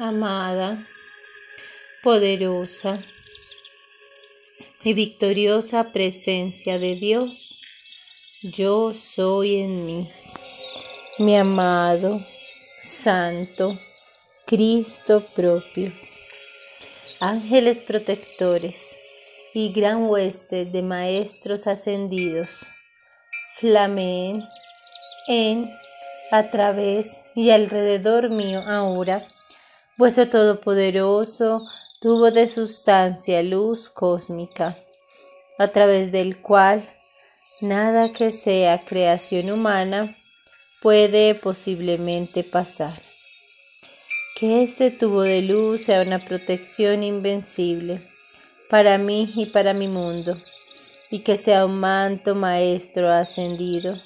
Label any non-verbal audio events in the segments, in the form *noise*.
amada, poderosa y victoriosa presencia de Dios, yo soy en mí, mi amado, santo, Cristo propio. Ángeles protectores y gran hueste de maestros ascendidos, flameen en, a través y alrededor mío ahora vuestro todopoderoso tubo de sustancia, luz cósmica, a través del cual nada que sea creación humana puede posiblemente pasar. Que este tubo de luz sea una protección invencible para mí y para mi mundo, y que sea un manto maestro ascendido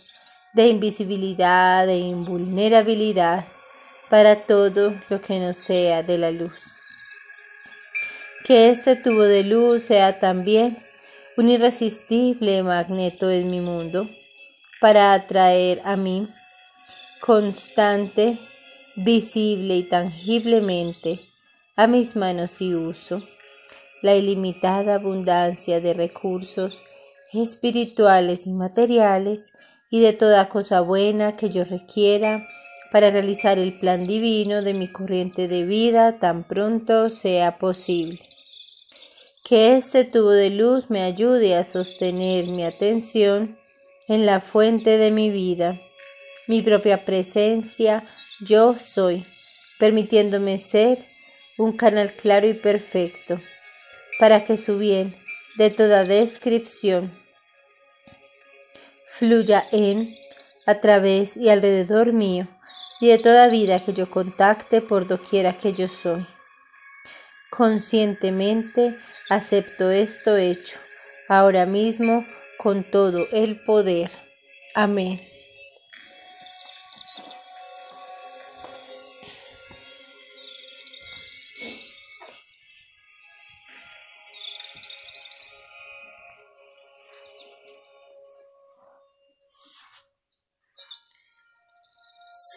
de invisibilidad e invulnerabilidad para todo lo que no sea de la luz. Que este tubo de luz sea también un irresistible magneto en mi mundo para atraer a mí constante, visible y tangiblemente a mis manos y uso la ilimitada abundancia de recursos espirituales y materiales y de toda cosa buena que yo requiera para realizar el plan divino de mi corriente de vida tan pronto sea posible. Que este tubo de luz me ayude a sostener mi atención en la fuente de mi vida, mi propia presencia, yo soy, permitiéndome ser un canal claro y perfecto, para que su bien de toda descripción fluya en, a través y alrededor mío, y de toda vida que yo contacte por doquiera que yo soy. Conscientemente acepto esto hecho, ahora mismo, con todo el poder. Amén.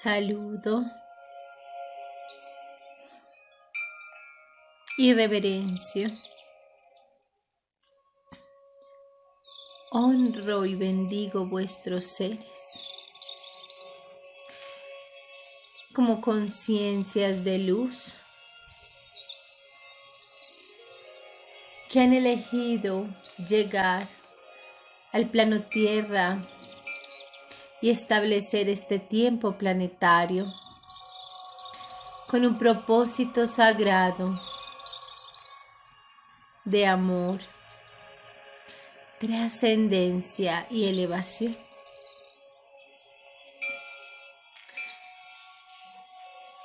Saludo y reverencio. Honro y bendigo vuestros seres como conciencias de luz que han elegido llegar al plano tierra y establecer este tiempo planetario con un propósito sagrado de amor, trascendencia y elevación.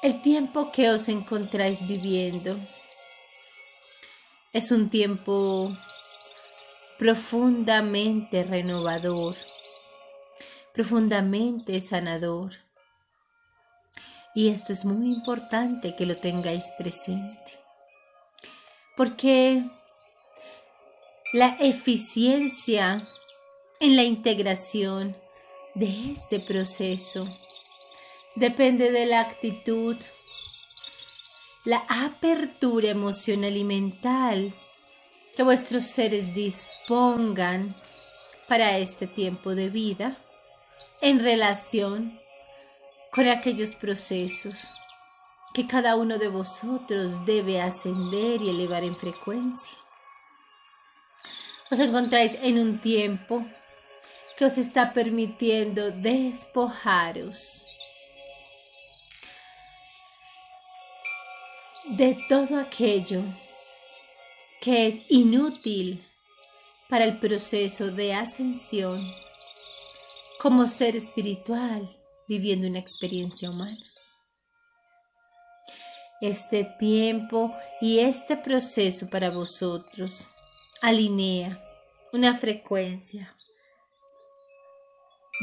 El tiempo que os encontráis viviendo es un tiempo profundamente renovador profundamente sanador. Y esto es muy importante que lo tengáis presente. Porque la eficiencia en la integración de este proceso depende de la actitud, la apertura emocional y mental que vuestros seres dispongan para este tiempo de vida en relación con aquellos procesos que cada uno de vosotros debe ascender y elevar en frecuencia. Os encontráis en un tiempo que os está permitiendo despojaros de todo aquello que es inútil para el proceso de ascensión como ser espiritual viviendo una experiencia humana. Este tiempo y este proceso para vosotros alinea una frecuencia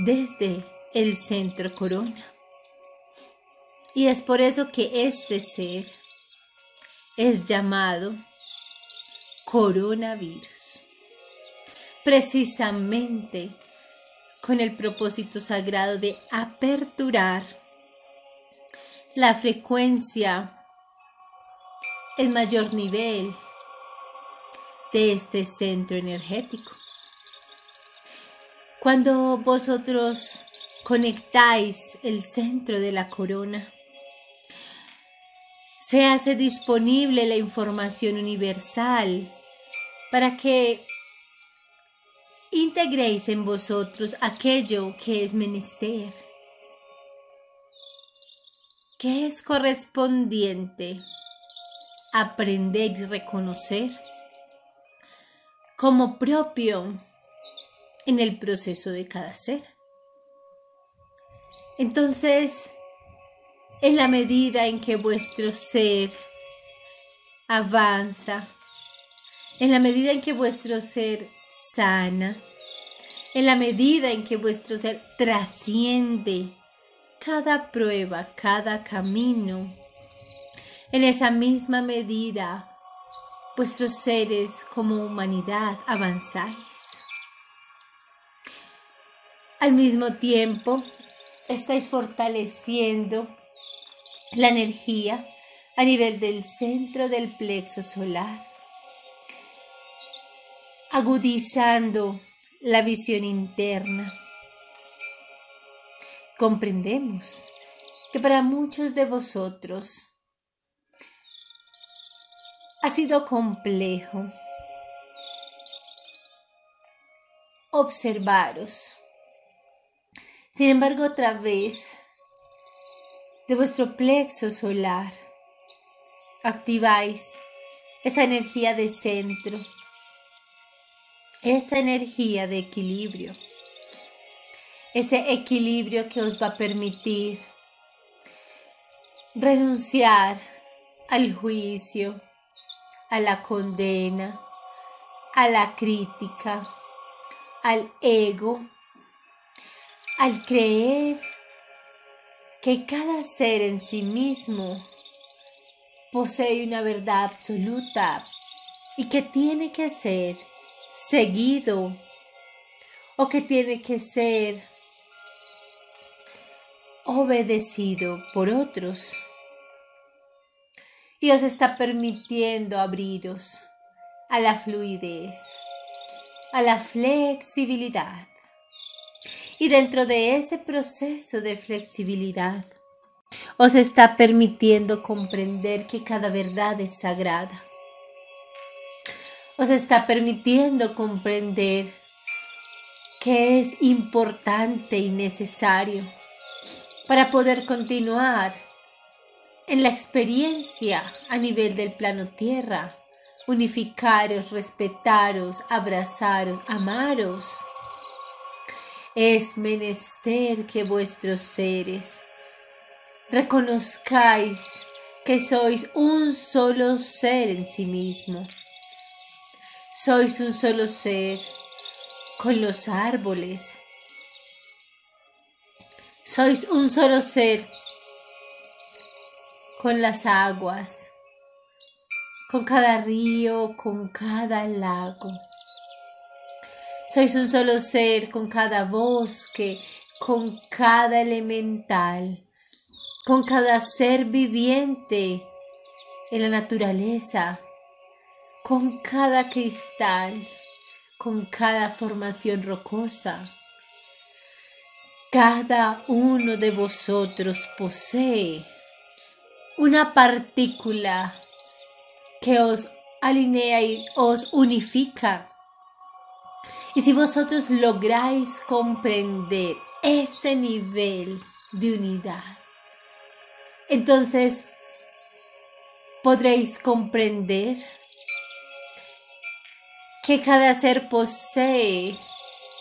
desde el centro corona. Y es por eso que este ser es llamado coronavirus. Precisamente con el propósito sagrado de aperturar la frecuencia el mayor nivel de este centro energético. Cuando vosotros conectáis el centro de la corona, se hace disponible la información universal para que integréis en vosotros aquello que es menester, que es correspondiente aprender y reconocer como propio en el proceso de cada ser. Entonces, en la medida en que vuestro ser avanza, en la medida en que vuestro ser sana, en la medida en que vuestro ser trasciende cada prueba, cada camino, en esa misma medida vuestros seres como humanidad avanzáis. Al mismo tiempo, estáis fortaleciendo la energía a nivel del centro del plexo solar, agudizando la visión interna. Comprendemos que para muchos de vosotros ha sido complejo observaros. Sin embargo, a través de vuestro plexo solar, activáis esa energía de centro, esa energía de equilibrio, ese equilibrio que os va a permitir renunciar al juicio, a la condena, a la crítica, al ego, al creer que cada ser en sí mismo posee una verdad absoluta y que tiene que ser seguido o que tiene que ser obedecido por otros y os está permitiendo abriros a la fluidez, a la flexibilidad. Y dentro de ese proceso de flexibilidad, os está permitiendo comprender que cada verdad es sagrada. Os está permitiendo comprender que es importante y necesario para poder continuar en la experiencia a nivel del plano tierra, unificaros, respetaros, abrazaros, amaros. Es menester que vuestros seres reconozcáis que sois un solo ser en sí mismo. Sois un solo ser con los árboles. Sois un solo ser con las aguas, con cada río, con cada lago. Sois un solo ser con cada bosque, con cada elemental, con cada ser viviente en la naturaleza, con cada cristal, con cada formación rocosa. Cada uno de vosotros posee una partícula que os alinea y os unifica. Y si vosotros lográis comprender ese nivel de unidad, entonces podréis comprender que cada ser posee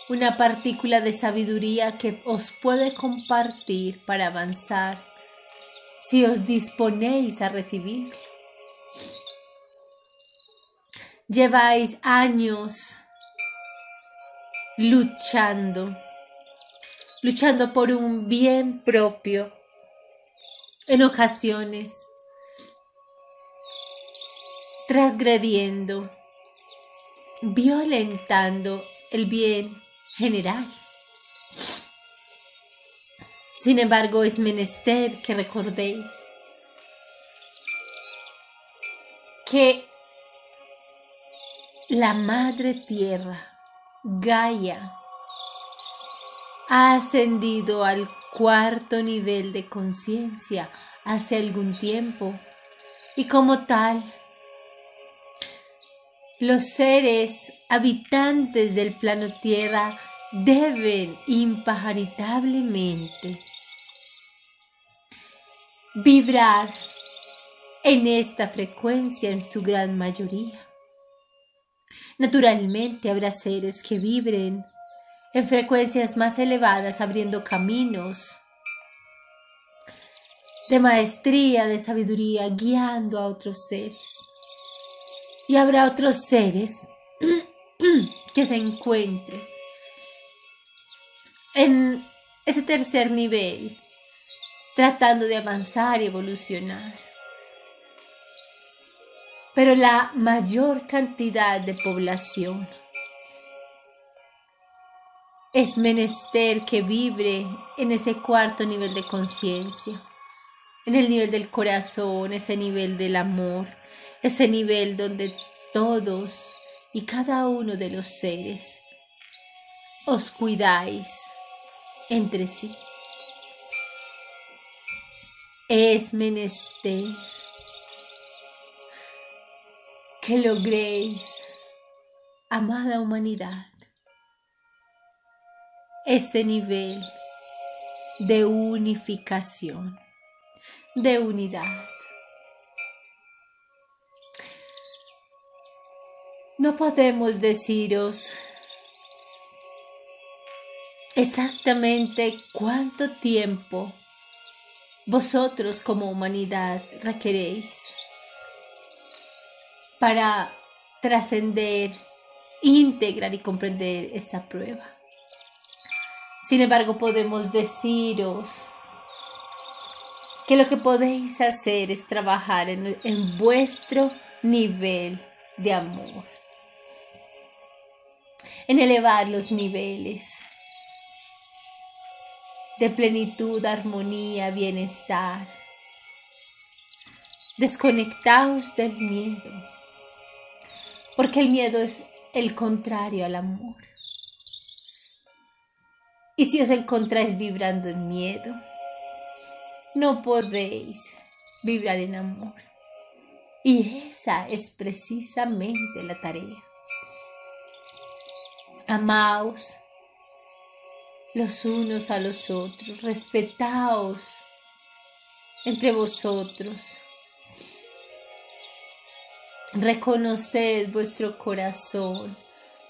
una partícula de sabiduría que os puede compartir para avanzar si os disponéis a recibirlo. Lleváis años luchando, luchando por un bien propio, en ocasiones transgrediendo, violentando el bien general. Sin embargo, es menester que recordéis que la Madre Tierra, Gaia, ha ascendido al cuarto nivel de conciencia hace algún tiempo y como tal, los seres habitantes del plano Tierra deben imparitablemente vibrar en esta frecuencia en su gran mayoría. Naturalmente habrá seres que vibren en frecuencias más elevadas abriendo caminos de maestría, de sabiduría, guiando a otros seres. Y habrá otros seres *clears throat* que se encuentren en ese tercer nivel, tratando de avanzar y evolucionar. Pero la mayor cantidad de población es menester que vibre en ese cuarto nivel de conciencia, en el nivel del corazón, ese nivel del amor, ese nivel donde todos y cada uno de los seres os cuidáis entre sí. Es menester que logréis, amada humanidad, ese nivel de unificación, de unidad. No podemos deciros exactamente cuánto tiempo vosotros como humanidad requeréis para trascender, integrar y comprender esta prueba. Sin embargo, podemos deciros que lo que podéis hacer es trabajar en, vuestro nivel de amor, en elevar los niveles de plenitud, armonía, bienestar. Desconectaos del miedo, porque el miedo es el contrario al amor. Y si os encontráis vibrando en miedo, no podéis vibrar en amor. Y esa es precisamente la tarea. Amaos los unos a los otros, respetaos entre vosotros. Reconoced vuestro corazón,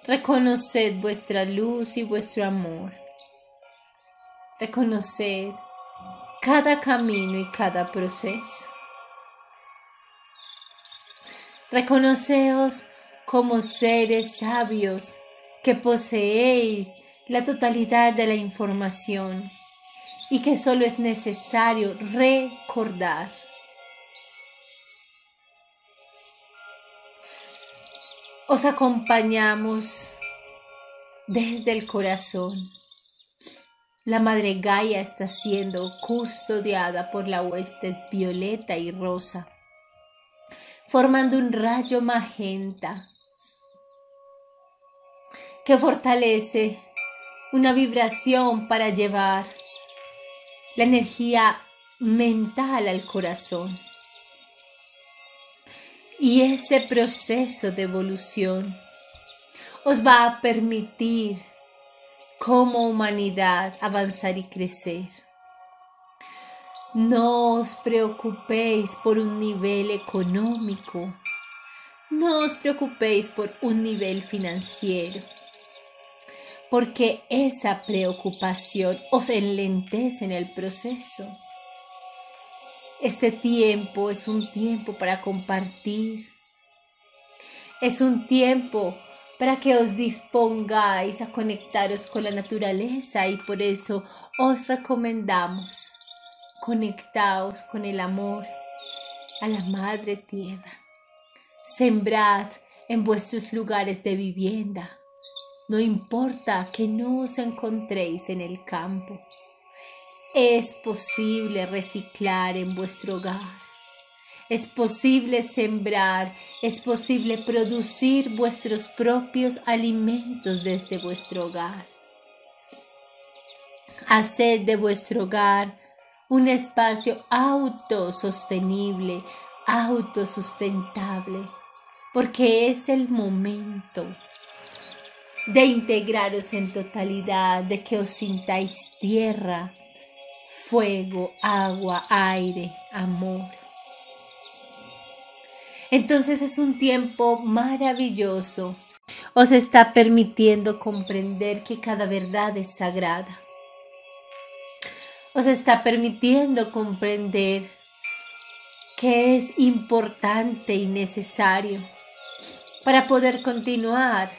reconoced vuestra luz y vuestro amor reconocer cada camino y cada proceso. Reconoceos como seres sabios que poseéis la totalidad de la información y que solo es necesario recordar. Os acompañamos desde el corazón la madre Gaia está siendo custodiada por la hueste violeta y rosa, formando un rayo magenta que fortalece una vibración para llevar la energía mental al corazón. Y ese proceso de evolución os va a permitir como humanidad avanzar y crecer. No os preocupéis por un nivel económico. No os preocupéis por un nivel financiero. Porque esa preocupación os enlentece en el proceso. Este tiempo es un tiempo para compartir. Es un tiempo para que os dispongáis a conectaros con la naturaleza y por eso os recomendamos conectaos con el amor a la Madre Tierra. Sembrad en vuestros lugares de vivienda. No importa que no os encontréis en el campo. Es posible reciclar en vuestro hogar. Es posible sembrar es posible producir vuestros propios alimentos desde vuestro hogar. Haced de vuestro hogar un espacio autosostenible, autosustentable, porque es el momento de integraros en totalidad, de que os sintáis tierra, fuego, agua, aire, amor. Entonces es un tiempo maravilloso. Os está permitiendo comprender que cada verdad es sagrada. Os está permitiendo comprender que es importante y necesario para poder continuar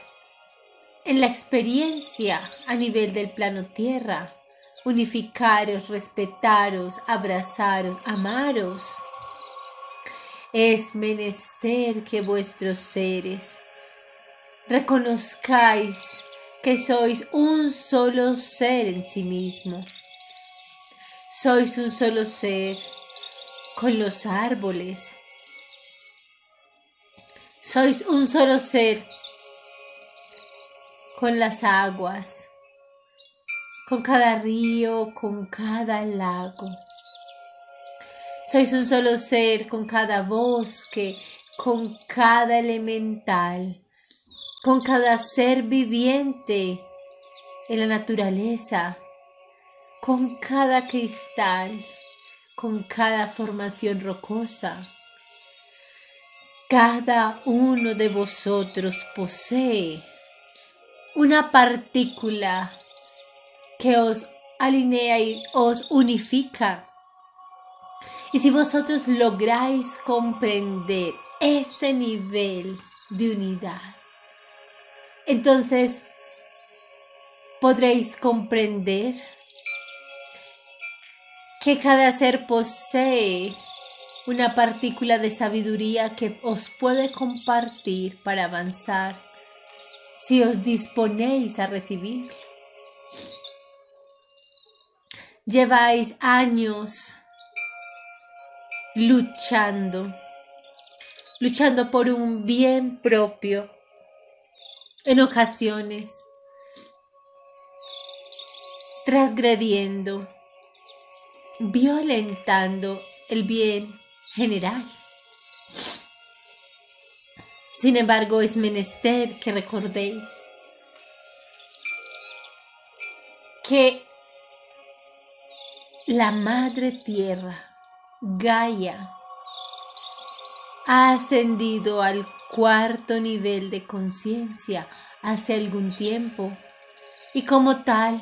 en la experiencia a nivel del plano tierra, unificaros, respetaros, abrazaros, amaros. Es menester que vuestros seres reconozcáis que sois un solo ser en sí mismo. Sois un solo ser con los árboles. Sois un solo ser con las aguas, con cada río, con cada lago. Sois un solo ser con cada bosque, con cada elemental, con cada ser viviente en la naturaleza, con cada cristal, con cada formación rocosa. Cada uno de vosotros posee una partícula que os alinea y os unifica. Y si vosotros lográis comprender ese nivel de unidad, entonces podréis comprender que cada ser posee una partícula de sabiduría que os puede compartir para avanzar si os disponéis a recibirlo. Lleváis años luchando, luchando por un bien propio, en ocasiones transgrediendo, violentando el bien general. Sin embargo, es menester que recordéis que la Madre Tierra, Gaia, ha ascendido al cuarto nivel de conciencia hace algún tiempo. Y como tal,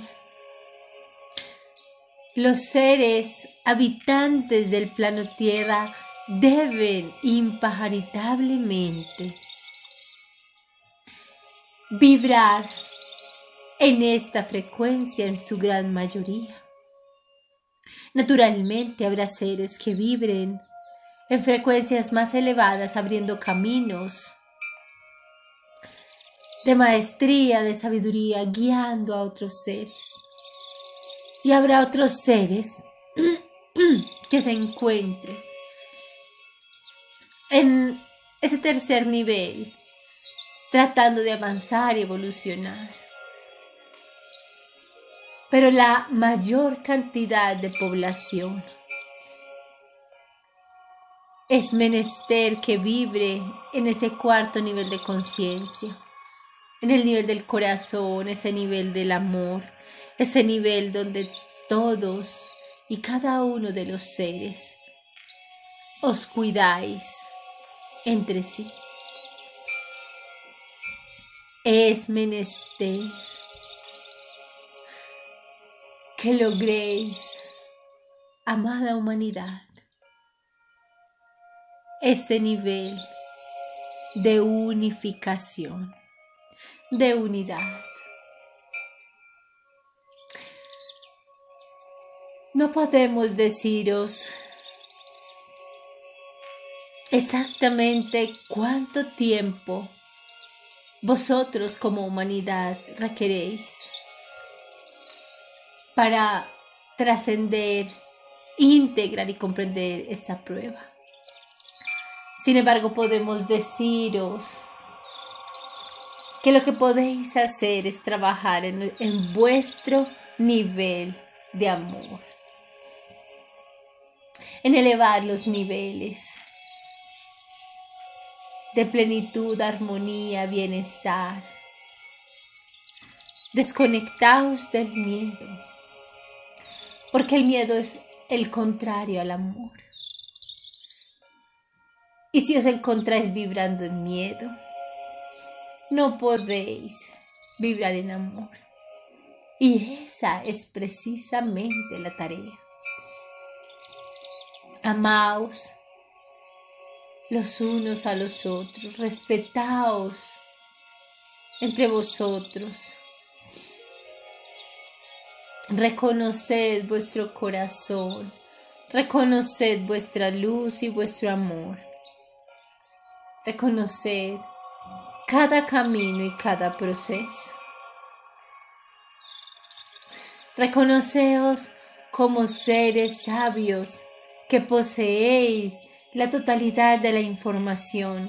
los seres habitantes del plano Tierra deben impajaritablemente vibrar en esta frecuencia en su gran mayoría. Naturalmente habrá seres que vibren en frecuencias más elevadas abriendo caminos de maestría, de sabiduría, guiando a otros seres. Y habrá otros seres *clears throat* que se encuentren en ese tercer nivel tratando de avanzar y evolucionar. Pero la mayor cantidad de población es menester que vibre en ese cuarto nivel de conciencia, en el nivel del corazón, ese nivel del amor, ese nivel donde todos y cada uno de los seres os cuidáis entre sí es menester que logréis, amada humanidad, ese nivel de unificación, de unidad. No podemos deciros exactamente cuánto tiempo vosotros como humanidad requeréis para trascender, integrar y comprender esta prueba. Sin embargo, podemos deciros que lo que podéis hacer es trabajar en, en vuestro nivel de amor, en elevar los niveles de plenitud, armonía, bienestar. Desconectaos del miedo, porque el miedo es el contrario al amor. Y si os encontráis vibrando en miedo, no podéis vibrar en amor. Y esa es precisamente la tarea. Amaos los unos a los otros, respetaos entre vosotros. Reconoced vuestro corazón, reconoced vuestra luz y vuestro amor. Reconoced cada camino y cada proceso. Reconoceos como seres sabios que poseéis la totalidad de la información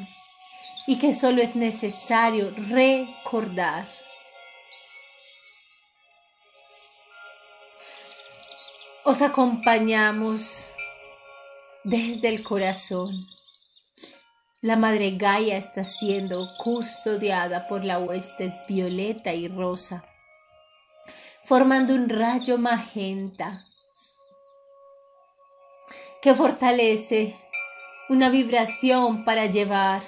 y que solo es necesario recordar. Os acompañamos desde el corazón. La Madre Gaia está siendo custodiada por la hueste violeta y rosa, formando un rayo magenta que fortalece una vibración para llevar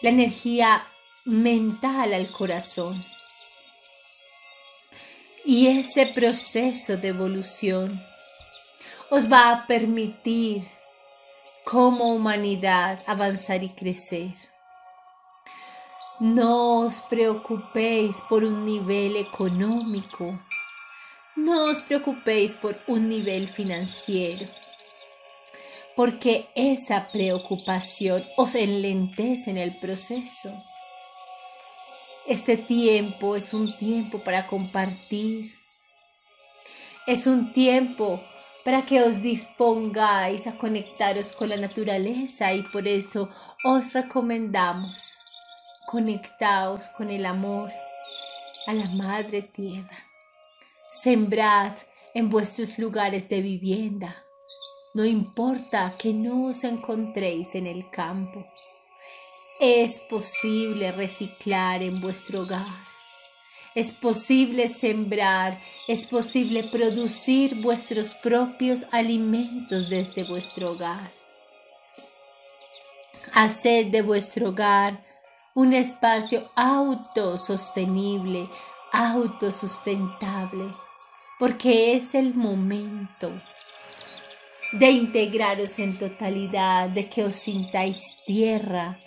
la energía mental al corazón. Y ese proceso de evolución os va a permitir como humanidad avanzar y crecer. No os preocupéis por un nivel económico. No os preocupéis por un nivel financiero. Porque esa preocupación os enlentece en el proceso. Este tiempo es un tiempo para compartir. Es un tiempo para que os dispongáis a conectaros con la naturaleza y por eso os recomendamos conectaos con el amor a la Madre Tierra. Sembrad en vuestros lugares de vivienda. No importa que no os encontréis en el campo. Es posible reciclar en vuestro hogar. Es posible sembrar es posible producir vuestros propios alimentos desde vuestro hogar. Haced de vuestro hogar un espacio autosostenible, autosustentable, porque es el momento de integraros en totalidad, de que os sintáis tierra,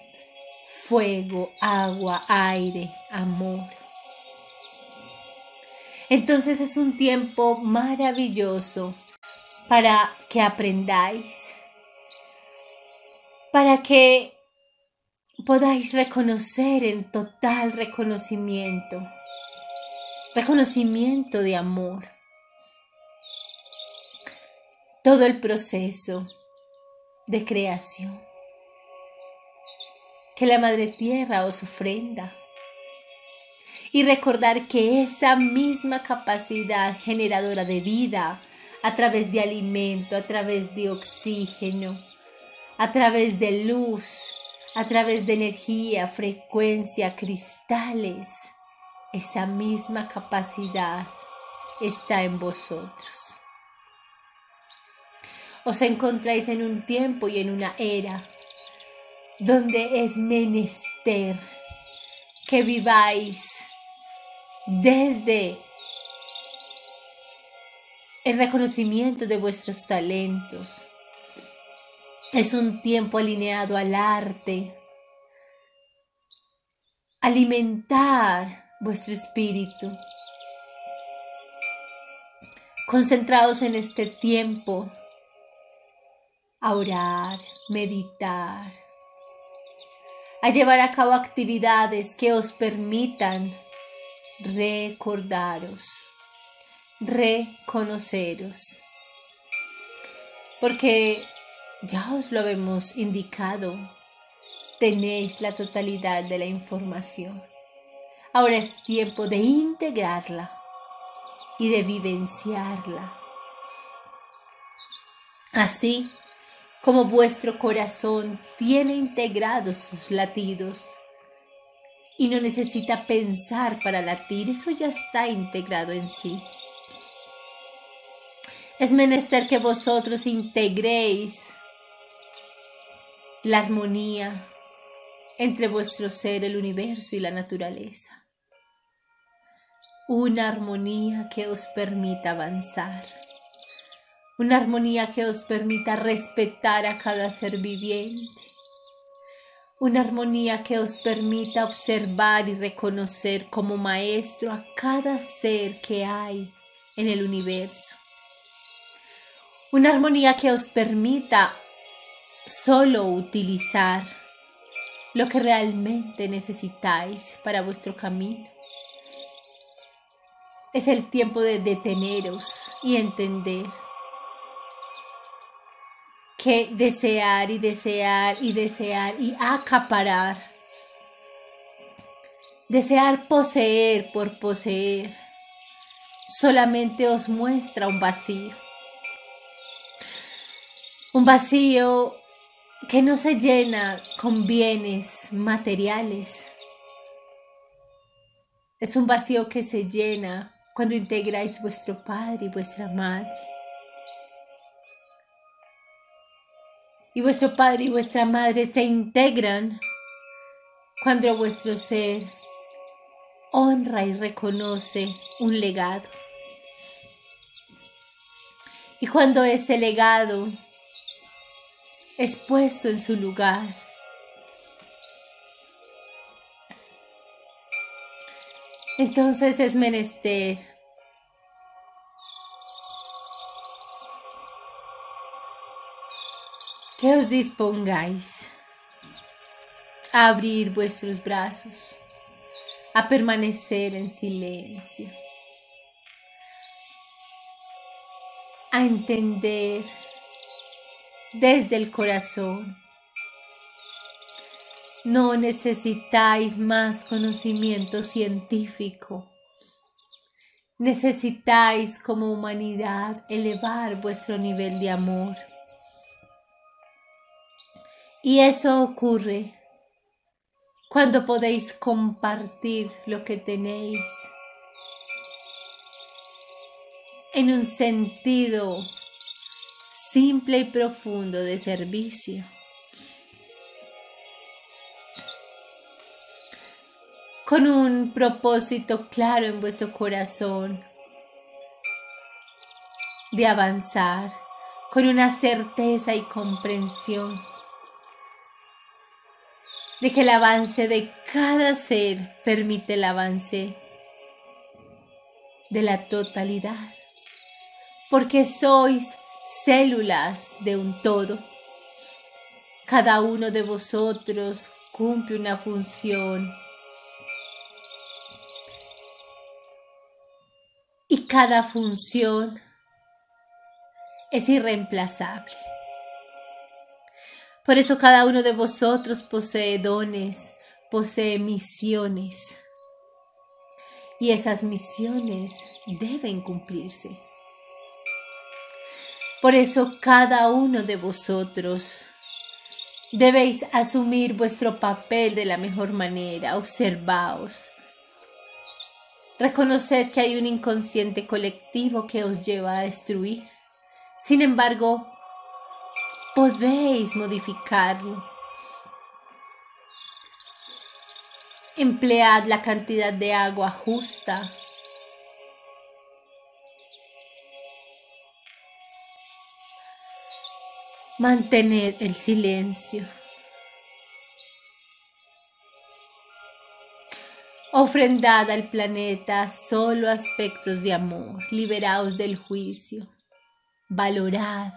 fuego, agua, aire, amor. Entonces es un tiempo maravilloso para que aprendáis, para que podáis reconocer en total reconocimiento, reconocimiento de amor, todo el proceso de creación que la Madre Tierra os ofrenda y recordar que esa misma capacidad generadora de vida a través de alimento, a través de oxígeno, a través de luz, a través de energía, frecuencia, cristales, esa misma capacidad está en vosotros. Os encontráis en un tiempo y en una era donde es menester que viváis desde el reconocimiento de vuestros talentos. Es un tiempo alineado al arte. Alimentar vuestro espíritu. Concentrados en este tiempo a orar, meditar, a llevar a cabo actividades que os permitan recordaros, reconoceros. Porque Ya os lo hemos indicado. Tenéis la totalidad de la información. Ahora es tiempo de integrarla y de vivenciarla. Así como vuestro corazón tiene integrados sus latidos y no necesita pensar para latir, eso ya está integrado en sí. Es menester que vosotros integréis la armonía entre vuestro ser, el universo y la naturaleza. Una armonía que os permita avanzar. Una armonía que os permita respetar a cada ser viviente. Una armonía que os permita observar y reconocer como maestro a cada ser que hay en el universo. Una armonía que os permita solo utilizar lo que realmente necesitáis para vuestro camino. Es el tiempo de deteneros y entender que desear y desear y desear y acaparar, desear poseer por poseer, solamente os muestra un vacío. Un vacío que no se llena con bienes materiales. Es un vacío que se llena cuando integráis vuestro Padre y vuestra Madre. Y vuestro Padre y vuestra Madre se integran cuando vuestro ser honra y reconoce un legado. Y cuando ese legado es puesto en su lugar. Entonces es menester que os dispongáis a abrir vuestros brazos, a permanecer en silencio, a entender desde el corazón. No necesitáis más conocimiento científico. Necesitáis como humanidad elevar vuestro nivel de amor. Y eso ocurre cuando podéis compartir lo que tenéis en un sentido simple y profundo de servicio. Con un propósito claro en vuestro corazón de avanzar, con una certeza y comprensión de que el avance de cada ser permite el avance de la totalidad, porque sois células de un todo. Cada uno de vosotros cumple una función y cada función es irreemplazable. Por eso cada uno de vosotros posee dones, posee misiones. Y esas misiones deben cumplirse. Por eso cada uno de vosotros debéis asumir vuestro papel de la mejor manera. Observaos. Reconoced que hay un inconsciente colectivo que os lleva a destruir. Sin embargo, podéis modificarlo. Emplead la cantidad de agua justa Mantened el silencio. Ofrendad al planeta solo aspectos de amor, liberaos del juicio, valorad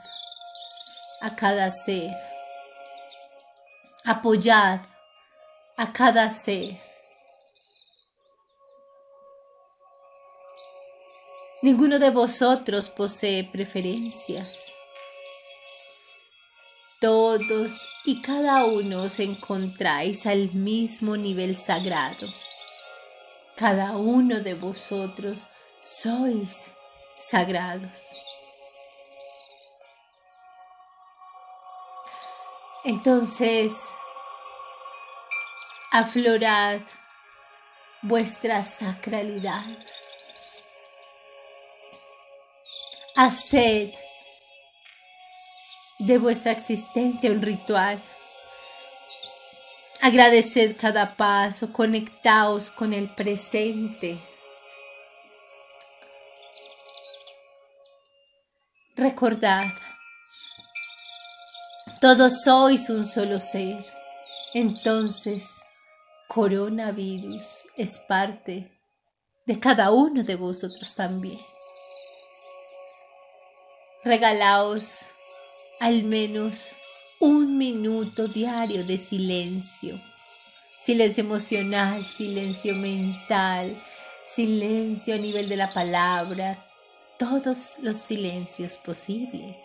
a cada ser, apoyad a cada ser. Ninguno de vosotros posee preferencias. todos y cada uno os encontráis al mismo nivel sagrado. Cada uno de vosotros sois sagrados. Entonces, aflorad vuestra sacralidad. Haced de vuestra existencia un ritual. Agradeced cada paso, conectaos con el presente. Recordad, todos sois un solo ser. Entonces, coronavirus es parte de cada uno de vosotros también. Regalaos al menos un minuto diario de silencio. Silencio emocional, silencio mental, silencio a nivel de la palabra, todos los silencios posibles.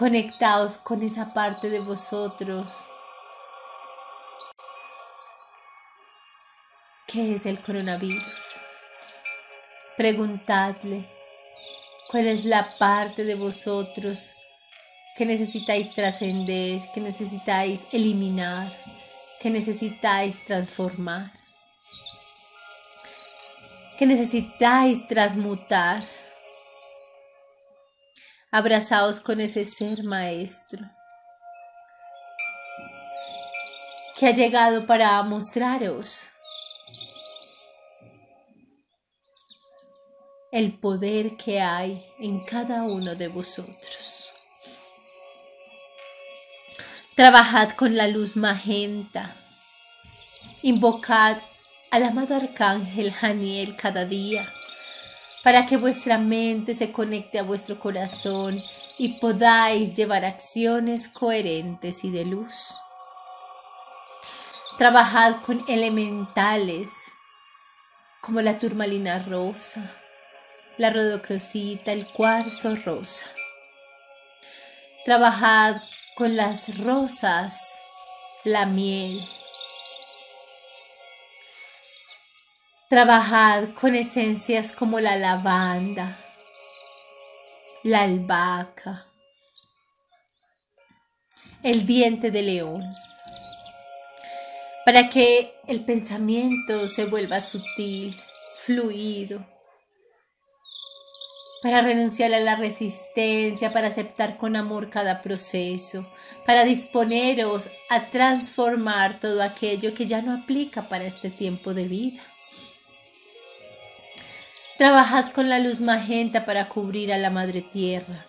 Conectaos con esa parte de vosotros ¿Qué es el coronavirus? Preguntadle cuál es la parte de vosotros que necesitáis trascender, que necesitáis eliminar, que necesitáis transformar, que necesitáis transmutar. Abrazaos con ese ser maestro que ha llegado para mostraros el poder que hay en cada uno de vosotros. Trabajad con la luz magenta. Invocad al amado arcángel Janiel cada día para que vuestra mente se conecte a vuestro corazón y podáis llevar acciones coherentes y de luz. Trabajad con elementales como la turmalina rosa, la rodocrosita, el cuarzo rosa. Trabajad con las rosas, la miel. Trabajad con esencias como la lavanda, la albahaca, el diente de león, para que el pensamiento se vuelva sutil, fluido, para renunciar a la resistencia, para aceptar con amor cada proceso, para disponeros a transformar todo aquello que ya no aplica para este tiempo de vida. Trabajad con la luz magenta para cubrir a la Madre Tierra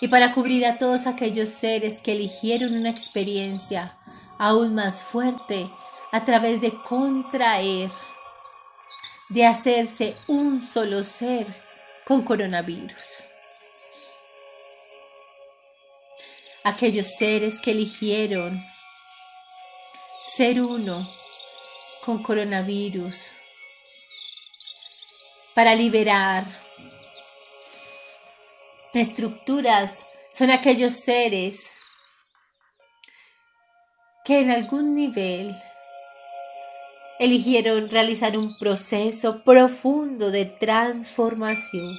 y para cubrir a todos aquellos seres que eligieron una experiencia aún más fuerte a través de contraer, de hacerse un solo ser con coronavirus. Aquellos seres que eligieron ser uno con coronavirus para liberar estructuras son aquellos seres que en algún nivel eligieron realizar un proceso profundo de transformación.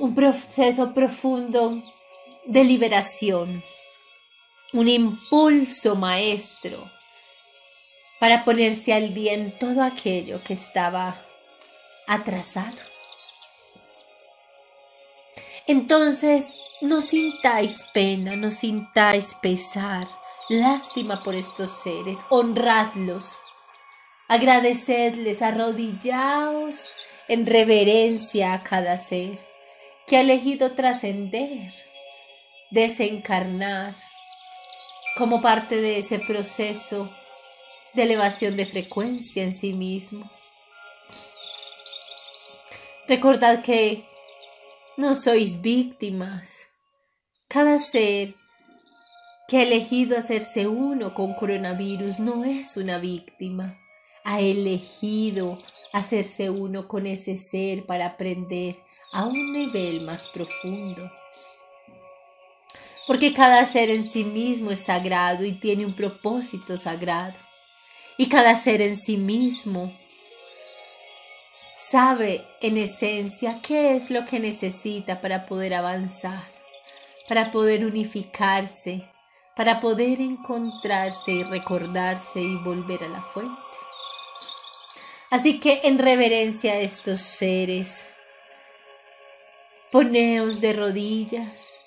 Un proceso profundo de liberación. Un impulso maestro para ponerse al día en todo aquello que estaba atrasado. Entonces, no sintáis pena, no sintáis pesar lástima por estos seres, honradlos, agradecedles, arrodillaos en reverencia a cada ser que ha elegido trascender, desencarnar como parte de ese proceso de elevación de frecuencia en sí mismo. Recordad que no sois víctimas. Cada ser que ha elegido hacerse uno con coronavirus no es una víctima. Ha elegido hacerse uno con ese ser para aprender a un nivel más profundo. Porque cada ser en sí mismo es sagrado y tiene un propósito sagrado. Y cada ser en sí mismo sabe en esencia qué es lo que necesita para poder avanzar, para poder unificarse, para poder encontrarse y recordarse y volver a la fuente. Así que en reverencia a estos seres, poneos de rodillas,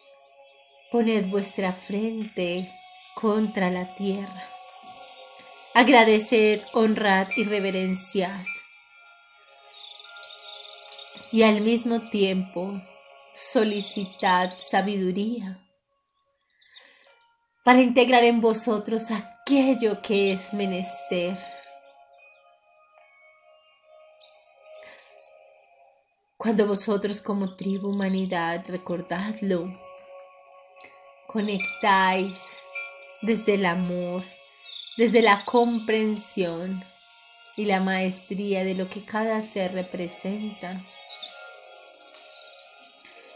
poned vuestra frente contra la tierra. Agradecer, honrad y reverenciad y al mismo tiempo solicitad sabiduría para integrar en vosotros aquello que es menester. Cuando vosotros como tribu humanidad recordadlo, conectáis desde el amor, desde la comprensión y la maestría de lo que cada ser representa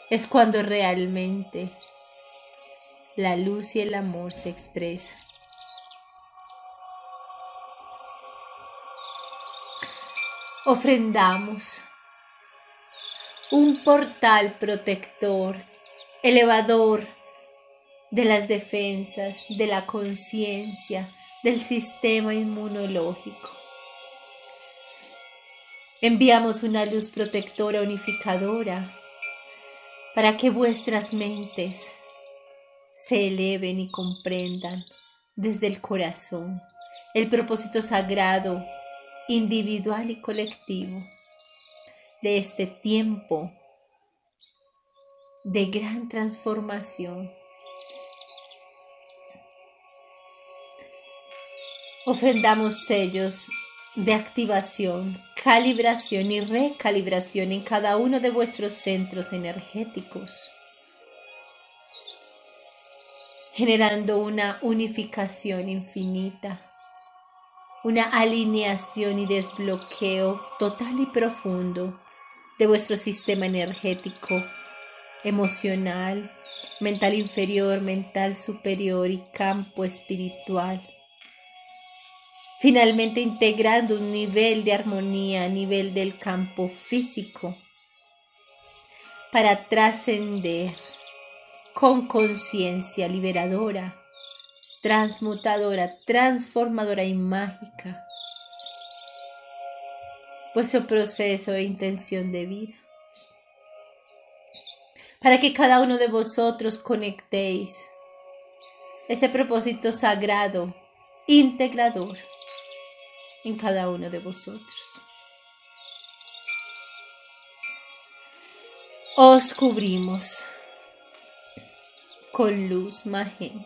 es cuando realmente la luz y el amor se expresan. Ofrendamos un portal protector, elevador de las defensas, de la conciencia, del sistema inmunológico. Enviamos una luz protectora unificadora para que vuestras mentes se eleven y comprendan desde el corazón el propósito sagrado, individual y colectivo de este tiempo de gran transformación. Ofrendamos sellos de activación, calibración y recalibración en cada uno de vuestros centros energéticos, generando una unificación infinita, una alineación y desbloqueo total y profundo de vuestro sistema energético, emocional, mental inferior, mental superior y campo espiritual finalmente integrando un nivel de armonía a nivel del campo físico para trascender con conciencia liberadora, transmutadora, transformadora y mágica vuestro proceso e intención de vida. Para que cada uno de vosotros conectéis ese propósito sagrado, integrador en cada uno de vosotros. Os cubrimos con luz magenta.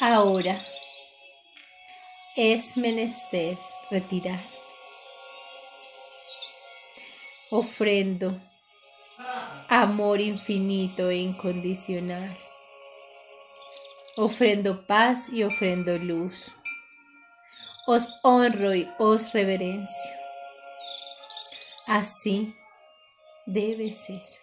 Ahora es menester retirar. Ofrendo amor infinito e incondicional. Ofrendo paz y ofrendo luz. Os honro y os reverencio. Así debe ser.